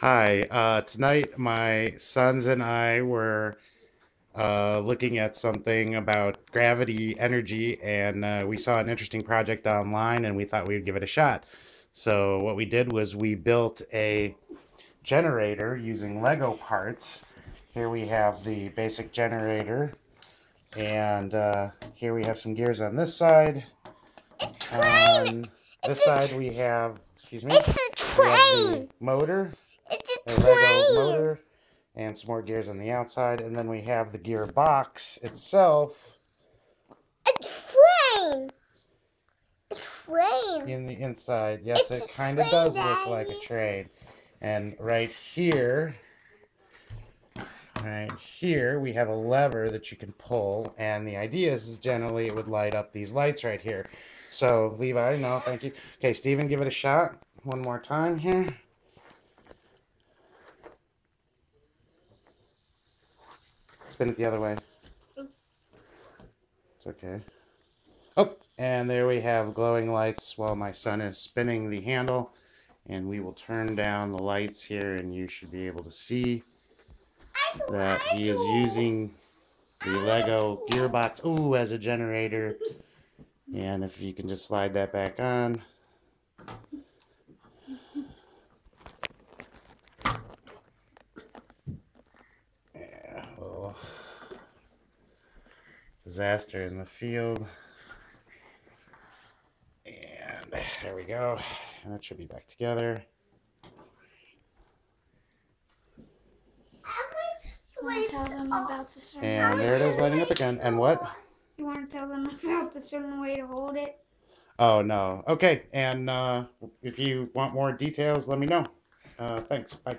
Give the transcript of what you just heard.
Hi. Uh, tonight, my sons and I were uh, looking at something about gravity energy, and uh, we saw an interesting project online, and we thought we'd give it a shot. So what we did was we built a generator using Lego parts. Here we have the basic generator, and uh, here we have some gears on this side. On this side, we have, excuse me, It's a we have train. the motor a Lego motor and some more gears on the outside. And then we have the gear box itself A train. A train. in the inside. Yes, It's it kind of does look like a Daddy. train. And right here, right here, we have a lever that you can pull. And the idea is, is generally it would light up these lights right here. So, Levi, no, thank you. Okay, Steven, give it a shot one more time here. Spin it the other way. It's okay. Oh, and there we have glowing lights while my son is spinning the handle. And we will turn down the lights here and you should be able to see that he is using the Lego gearbox ooh, as a generator. And if you can just slide that back on. Disaster in the field. And there we go. And it should be back together. You want to tell them about the certain And there it is lighting up again. And what? You want to tell them about the certain way to hold it? Oh, no. Okay. And uh, if you want more details, let me know. Uh, thanks. Bye.